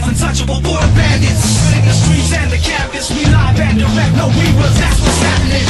lies, untouchable border bandits. In the streets and the cabinets, we live and direct, no we was, that's what's happening.